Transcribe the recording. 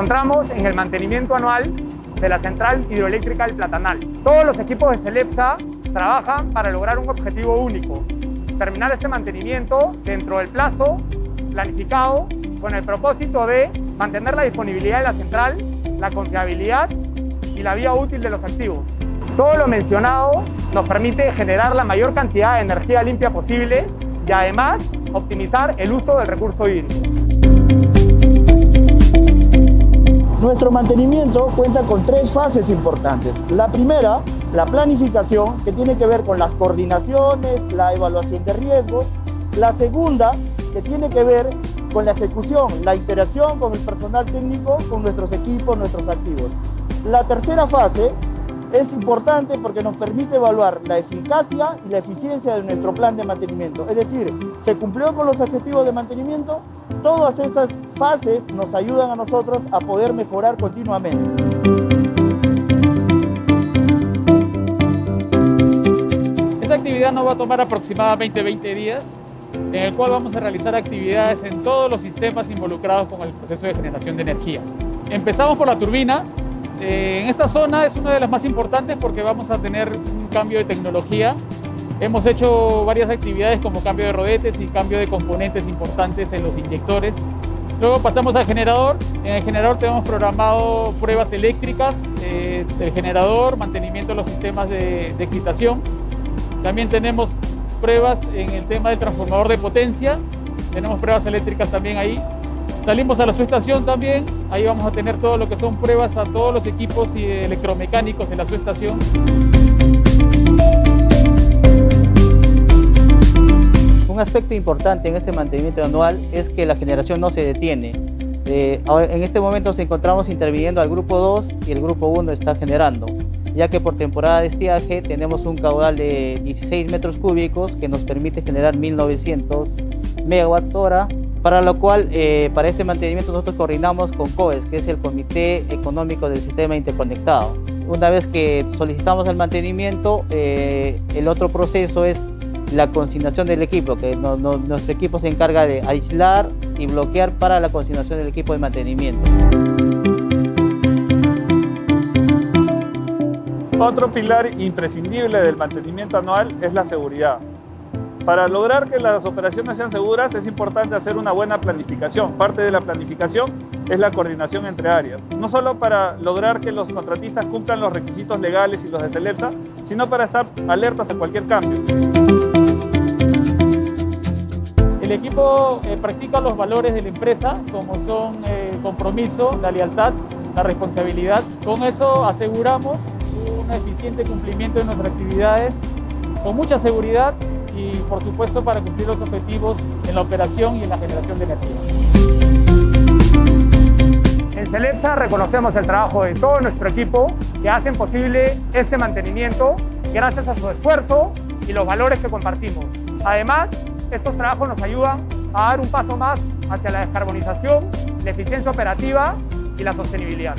encontramos en el mantenimiento anual de la central hidroeléctrica del Platanal. Todos los equipos de CELEPSA trabajan para lograr un objetivo único, terminar este mantenimiento dentro del plazo planificado con el propósito de mantener la disponibilidad de la central, la confiabilidad y la vía útil de los activos. Todo lo mencionado nos permite generar la mayor cantidad de energía limpia posible y además optimizar el uso del recurso hídrico. Nuestro mantenimiento cuenta con tres fases importantes. La primera, la planificación, que tiene que ver con las coordinaciones, la evaluación de riesgos. La segunda, que tiene que ver con la ejecución, la interacción con el personal técnico, con nuestros equipos, nuestros activos. La tercera fase es importante porque nos permite evaluar la eficacia y la eficiencia de nuestro plan de mantenimiento. Es decir, se cumplió con los objetivos de mantenimiento, todas esas fases nos ayudan a nosotros a poder mejorar continuamente. Actividad nos va a tomar aproximadamente 20 días, en el cual vamos a realizar actividades en todos los sistemas involucrados con el proceso de generación de energía. Empezamos por la turbina, eh, en esta zona es una de las más importantes porque vamos a tener un cambio de tecnología. Hemos hecho varias actividades como cambio de rodetes y cambio de componentes importantes en los inyectores. Luego pasamos al generador. En el generador tenemos programado pruebas eléctricas eh, del generador, mantenimiento de los sistemas de, de excitación. También tenemos pruebas en el tema del transformador de potencia. Tenemos pruebas eléctricas también ahí. Salimos a la subestación también, ahí vamos a tener todo lo que son pruebas a todos los equipos electromecánicos de la subestación. Un aspecto importante en este mantenimiento anual es que la generación no se detiene. Eh, en este momento nos encontramos interviniendo al grupo 2 y el grupo 1 está generando, ya que por temporada de estiaje tenemos un caudal de 16 metros cúbicos que nos permite generar 1900 megawatts hora para lo cual eh, para este mantenimiento nosotros coordinamos con COES, que es el Comité Económico del Sistema Interconectado. Una vez que solicitamos el mantenimiento, eh, el otro proceso es la consignación del equipo, que nuestro equipo se encarga de aislar y bloquear para la consignación del equipo de mantenimiento. Otro pilar imprescindible del mantenimiento anual es la seguridad. Para lograr que las operaciones sean seguras es importante hacer una buena planificación. Parte de la planificación es la coordinación entre áreas. No solo para lograr que los contratistas cumplan los requisitos legales y los de CELEPSA, sino para estar alertas a cualquier cambio. El equipo eh, practica los valores de la empresa, como son eh, el compromiso, la lealtad, la responsabilidad. Con eso aseguramos un eficiente cumplimiento de nuestras actividades con mucha seguridad y por supuesto para cumplir los objetivos en la operación y en la generación de energía. En Celepsa reconocemos el trabajo de todo nuestro equipo que hacen posible este mantenimiento gracias a su esfuerzo y los valores que compartimos. Además, estos trabajos nos ayudan a dar un paso más hacia la descarbonización, la eficiencia operativa y la sostenibilidad.